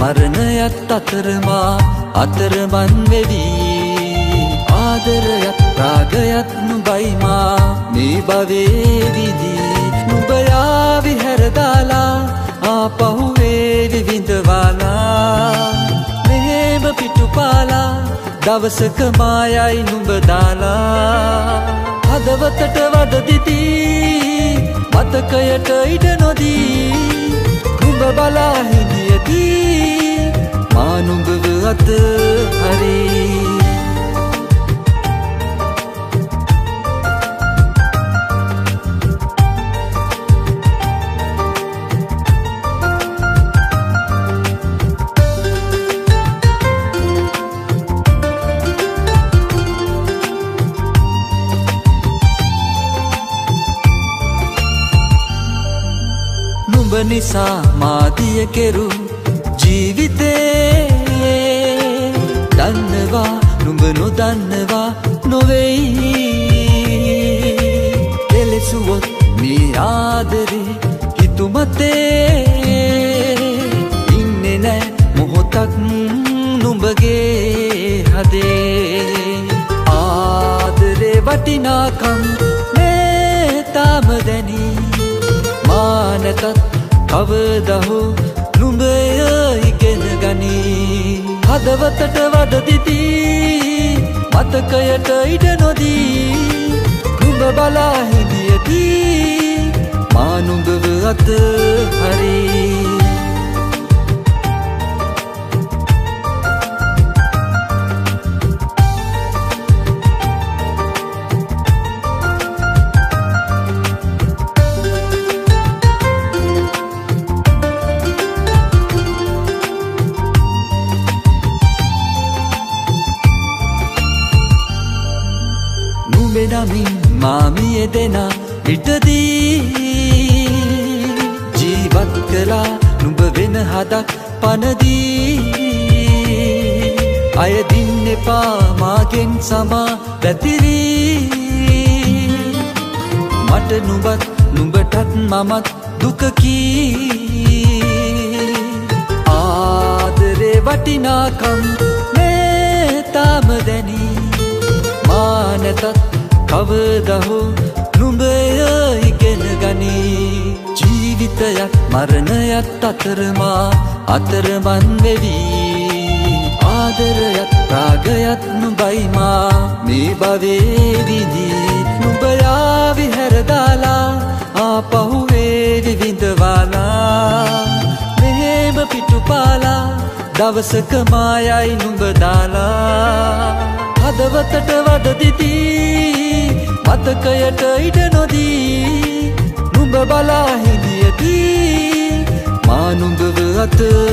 මරණයත් අතරමා අතරමන් වෙවී. ආදරයත් රාගයත් නුබයිමා මේ. භවේ විදී නුබයාවි හැරදාලා ආපහුවේවි විඳවාලා. මෙහෙම පිටුපාලා දවසක මායයි නුඹ දාලා. හදවතට වදදිදී මතකයට ඉඩ නොදී. නුඹ බලා හිඳියදී මානුඹව අත හරී. නුඹ නිසා මාදිය කෙරු ජීවිතේ දන්නවා නුඹ නොදන්නවා නොවෙයි. එලෙසුවොත් මේ ආදරේ හිතුමතේ ඉන්නේ නෑ මොහොතක් නුඹගේ හදේ. ආදරේ වටිනාකම් මේ තාම දැනී. මානතත් කවදහු නුඹය ඉගෙන ගනී හදවතට වදදිදී මතකයට ඉඩ නොදී නුඹ බලා හිඳියදී මානුඹව අත හරී නුඹෙනමින් මාමිය දෙන විටදී ජීවත් කලා නුඹ වෙන හදක් පනදී. අයදින්න එපා මාගෙන් සමා පැතිරී මට නුබත් නුඹටත් මමත් දුකකී ආදරේ වටිනාකම් කවදහු නුඹය ඉගෙන ගනී. ජීවිතයක් මරණයත් අතරමා අතරමන් වෙවී. ආදරයත් රාගයත් නුබයිමා මේ. භවේ විදී නුඹයාවි හැරදාලා ආපහුවේවි විඳවාලා. මෙහෙම පිටුපාලා දවසක මායයි නුඹ දාලා. හදවතට වදදිදී මතකයට ඉඩ නොදී නුඹ බලා හිඳියදී මානුඹව අත හරී